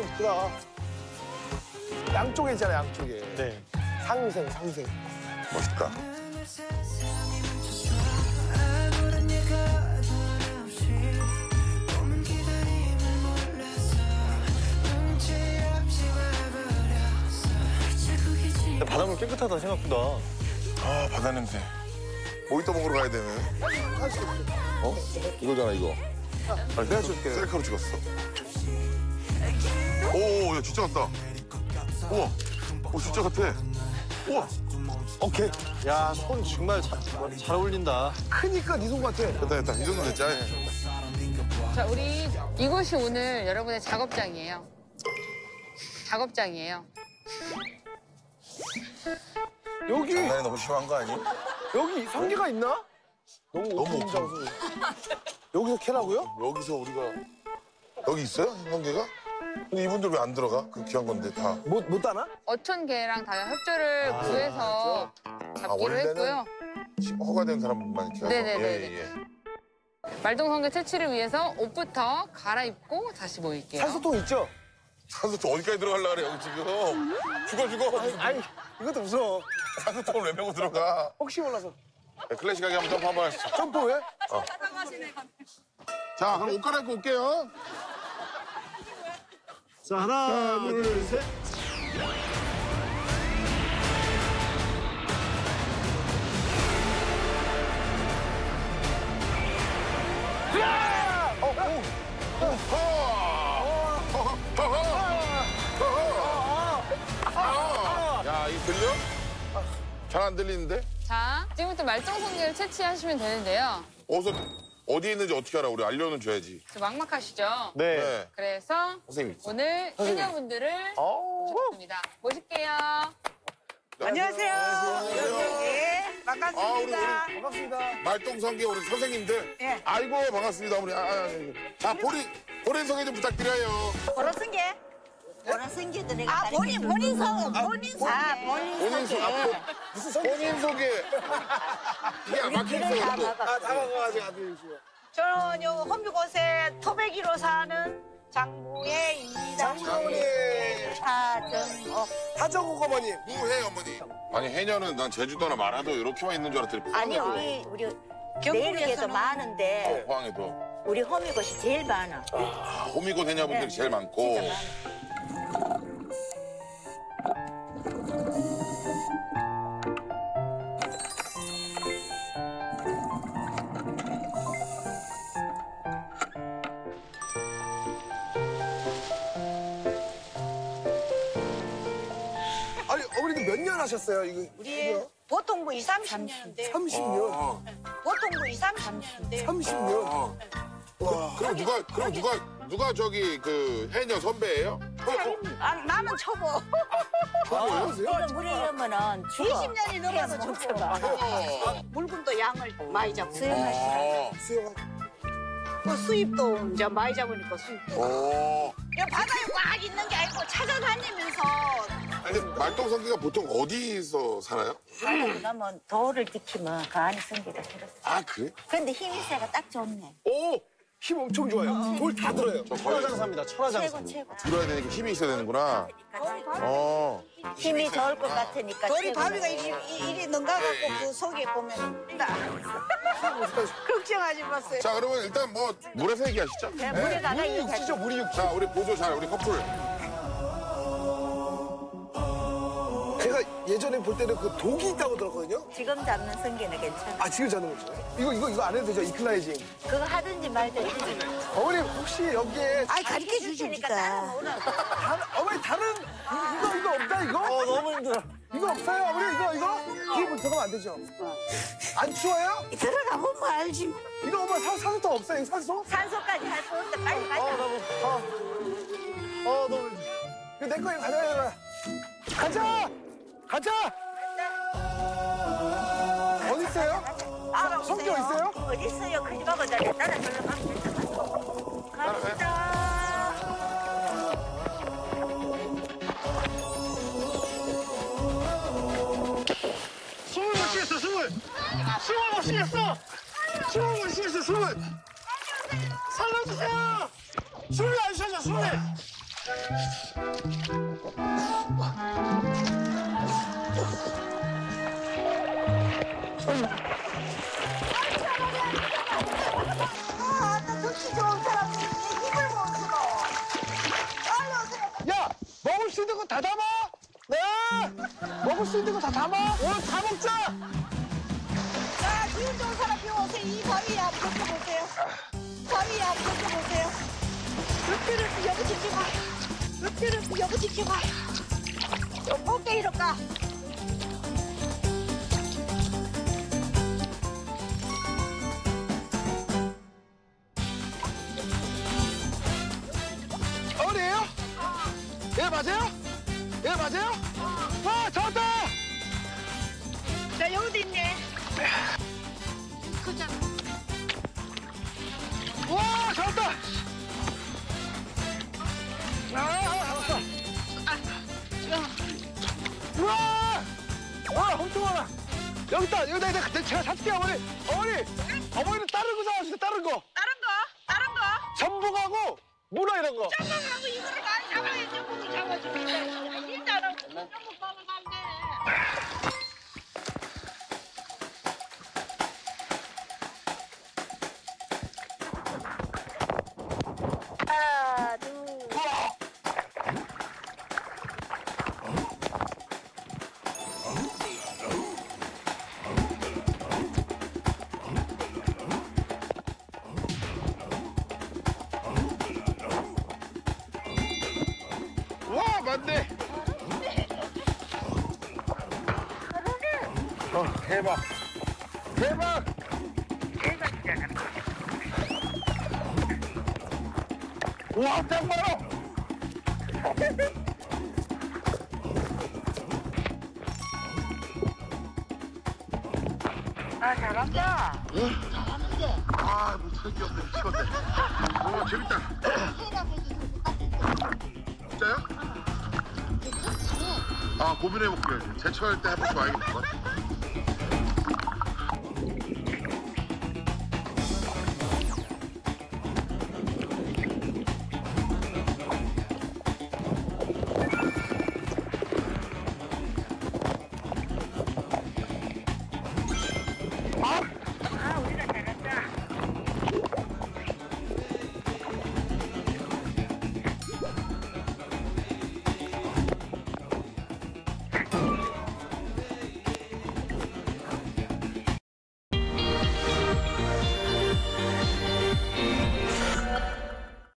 좀 크다. 양쪽에 있잖아, 양쪽에. 네. 상생, 상생. 멋있다. 바닷물 깨끗하다 생각보다. 아 바다 냄새. 모히또 먹으러 가야 되네. 어? 이거잖아 이거. 아, 내가 줄게. 셀카로 찍었어. 오, 야 진짜 같다. 우와, 오 진짜 같아. 우와, 오케이. 야, 손 정말 잘, 잘 어울린다. 크니까 네 손 같아. 됐다 됐다. 이 정도 됐지. 자, 우리 이곳이 오늘 여러분의 작업장이에요. 작업장이에요. 여기, 장난이 너무 심한 거 아니? 여기 성게가 있나? 너무 너무 장소. 여기서 캐라고요? 여기서 우리가 여기 있어요? 성게가? 근데 이분들 왜 안 들어가? 그 귀한 건데 다. 못, 못 따나? 어촌계랑 다 협조를 구해서 잡기로 원래는 했고요. 시- 허가된 사람만 이렇게. 와서. 네네네네. 예, 예. 말동성게 채취를 위해서 옷부터 갈아입고 다시 모일게요. 산소통 있죠? 산소통 어디까지 들어가려고 그래 여기 지금. 죽어 죽어. 아니, 이것도 무서워. 산소통을 왜 메고 들어가? 혹시 몰라서. 네, 클래식하게 한번 점프 한번 하시죠. 점프 왜? 자, 그럼 옷 갈아입고 올게요. 자, 하나, 둘, 셋. 야, 이거 들려? 잘 안 들리는데? 자, 지금부터 말동성게를 채취하시면 되는데요. 옷은 어디 있는지 어떻게 알아? 우리 알려는 줘야지. 저 막막하시죠? 네. 네. 그래서 선생님. 오늘 해녀분들을 모셨습니다. 모실게요. 안녕하세요. 예, 아, 우리, 반갑습니다. 우리 반갑습니다. 말동성계 우리 선생님들. 예. 아이고, 반갑습니다. 우리. 아, 아, 자, 보리, 보리 소개 좀 부탁드려요. 보라승계. 보라승기도 내가 아, 본인, 본인 성, 본인 성. 아, 본인 본인 소개. 소개. 무슨 소개? 본인 소개. 이게 안다 이거. 아, 막았어. 다 먹어가지고 아들 주요. 저는 요 험비곳에 토백이로 사는 장구혜입니다. 장모님. 하정어. 하정욱 어머님. 무해 어머니. 아니 해녀는 난 제주도나 마라도 이렇게만 있는 줄 알았더니 아니 우리 우리 내륙에도 많은데 포항에도 우리 허미곳이 제일 많아. 아, 호미곶 해녀분들이 네, 제일 많고 진짜 많아. 몇 년 하셨어요? 이거 우리 보통 뭐 2, 30년인데. 30년. 아, 보통 뭐 2, 30년인데. 30년. 아. 그럼 누가 그럼 누가 누가 저기 그 해녀 선배예요? 아, 나는 초보. 이거 물에 이러면은 죽어. 20년이 넘어서 못 초보. 어. 물건도 양을 많이 잡고. 수영하시라. 어. 수영. 그 수입도 이제 많이 잡으니까 수입도. 어. 바다에 꽉 있는 게 아니고 찾아다니면서 근데 말똥성기가 보통 어디서 살아요? 그러면 돌을 지키면 그 안에 성기가 들었어. 아 그래? 근데 힘이 세가 딱 좋네. 오! 힘 엄청 좋아요. 돌 다 들어요. 저 거의 천하장사입니다, 천하장사. 최고 최고. 들어야 되니까 힘이 있어야 되는구나. 어. 힘이 좋을 것 같으니까. 돌이. 바위가 이리, 이- 이리 넘가갖고 그 속에 보면 다 걱정하지 마세요. 자 그러면 일단 뭐 물에서 얘기하시죠. 그냥 물에 가가 물이 육지죠, 물이 육지. 자 우리 보조 잘 우리 커플. 예전에 볼 때는 그 독이 있다고 들었거든요. 지금 잡는 성게는 괜찮아. 아, 지금 잡는 거죠? 이거, 이거, 이거 안 해도 되죠? 이클라이징. 그거 하든지 말든지. 어머님, 혹시 여기에 아이 가르쳐 주시니까. 다른, 어머니 다른 이거 이거 없다 이거? 어, 너무 힘들어. 이거 없어요 어머니 이거 이거? 기분 들어가면 안 되죠? 안 추워요? 들어가 보면 알지. 이거 어머니 산, 산소 없어요 산소? 산소까지 할 수 없다. 빨리 어, 가자. 너무, 어. 어, 너무 힘들어. 이거 내 거에 가자 가자 가자 어디 있어요? 알아보세요. 성격 있어요? 어디 있어요? 크지 말고 나 따라 절로 가면 된다. 갑시다. 숨을 못 쉬겠어, 숨을! 숨을 못 쉬겠어! 숨을 못 쉬겠어, 숨을! 살려주세요! 숨이 안 쉬어져! 아, 오세요. 야, 먹을 수 있는 거다 담아. 네. 먹을 수 있는 거다 담아. 다 먹자. 자, 기운 좋은 사람 비워오세요. 이 한번 던져보세요. 바위에 한번 던져보세요. 롯데를 여기 지켜봐. 좀 뽑게 이럴까? 어디에요? 예, 맞아요? 예, 맞아요? 와, 잡았다. 자, 여기도 있네. 와, 잡았다. 와, 엄청 많아. 여기 있다. 여기다, 여기다. 내가 제가 사줄게요, 어머니. 어머니, 어머니는 다른 거 사와주세요, 다른 거. 다른 거? 다른 거? 전복하고 문어 이런 거. 잡아가고 이거를 맞네. 어, 대박. 대박. 와, 딱 많아. 아, 잘한다. 아, 못할 게 없네. 미치겠네. 오, 재밌다. 고민해볼게요. 제철할 때한 번씩 와야겠구만.